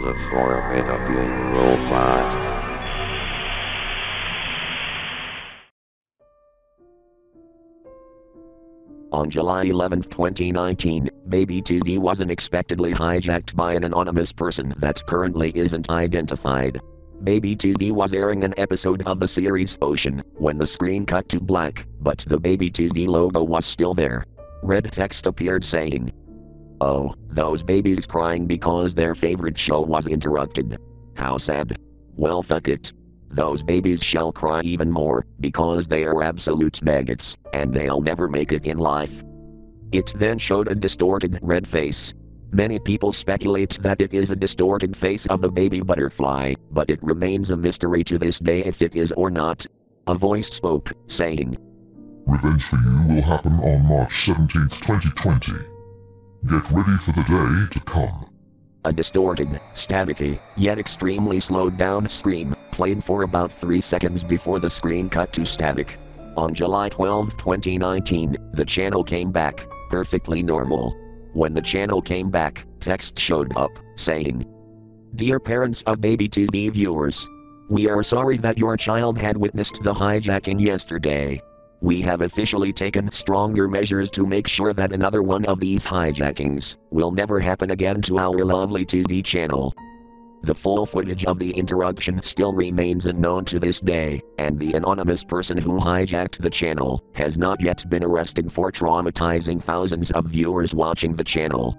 The Formidable Robot. On July 11, 2019, Baby TV was unexpectedly hijacked by an anonymous person that currently isn't identified. Baby TV was airing an episode of the series Ocean when the screen cut to black, but the Baby TV logo was still there. Red text appeared saying, Oh, those babies crying because their favorite show was interrupted. How sad. Well, fuck it. Those babies shall cry even more, because they are absolute maggots, and they'll never make it in life. It then showed a distorted red face. Many people speculate that it is a distorted face of the baby butterfly, but it remains a mystery to this day if it is or not. A voice spoke, saying, Revenge for you will happen on March 17, 2020. Get ready for the day to come. A distorted, staticky, yet extremely slowed down scream played for about 3 seconds before the screen cut to static. On July 12, 2019, the channel came back, perfectly normal. When the channel came back, text showed up, saying, Dear parents of Baby TV viewers, we are sorry that your child had witnessed the hijacking yesterday. We have officially taken stronger measures to make sure that another one of these hijackings will never happen again to our lovely TV channel. The full footage of the interruption still remains unknown to this day, and the anonymous person who hijacked the channel has not yet been arrested for traumatizing thousands of viewers watching the channel.